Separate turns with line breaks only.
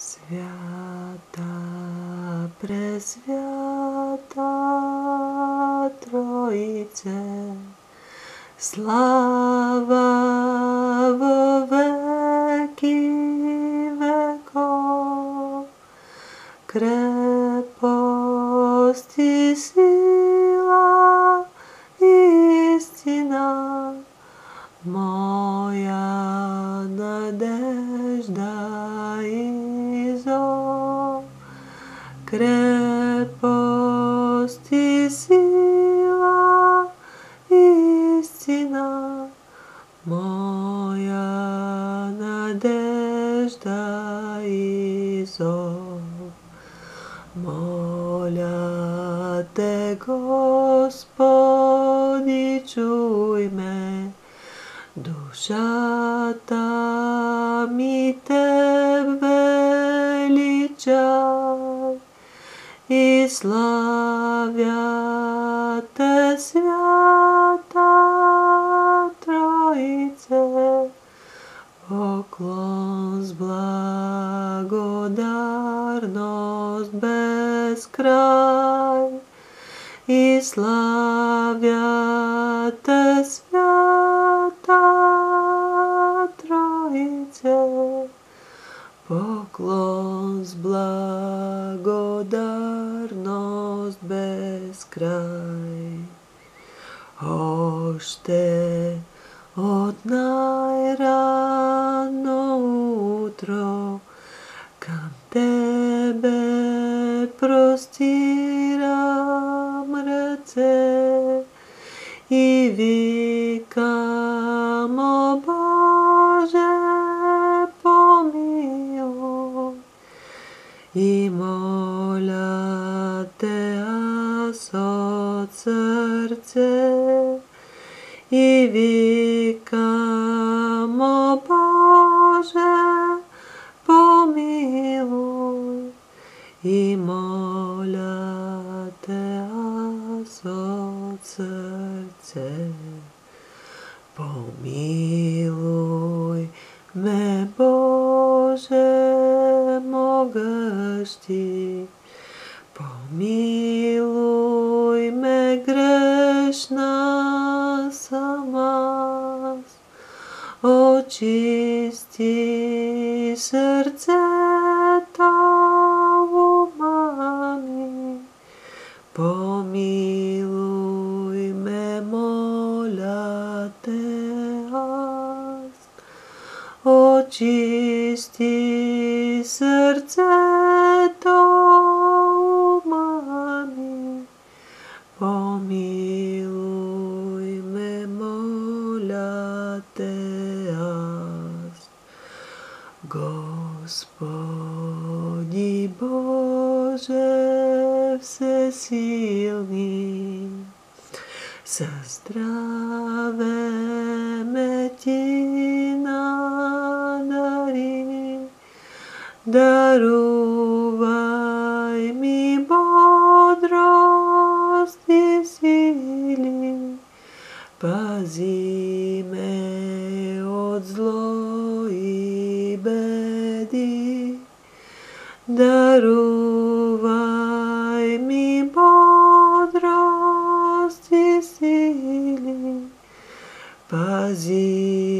Svijata, presvijata Trojice, slava v veki veko, kreposti надежда і зов, крепость і сила, істина, моя надежда і зов. Моля те, Господи, чуй ме, душа там і тебе величай, і славя те свята Троїце, поклон з благодарност без край, і славя те свята поклон з благодарност без край. Още от най-рано утро към Тебе простирам ръце и викам, моля Те аз от сърце и викам, о Боже, помилуй. И моля Те аз от сърце. Помилуй ме, Боже, могъщи, milosti. Pomiluj me grešna sama, očisti srce Tavo mami. Pomiluj me mola Teas, očisti srce Боже всесилни, със здраве ме ти надари, дарувай ми бодрост и сили, пази ме от зло Darovai me podras disili, pazis.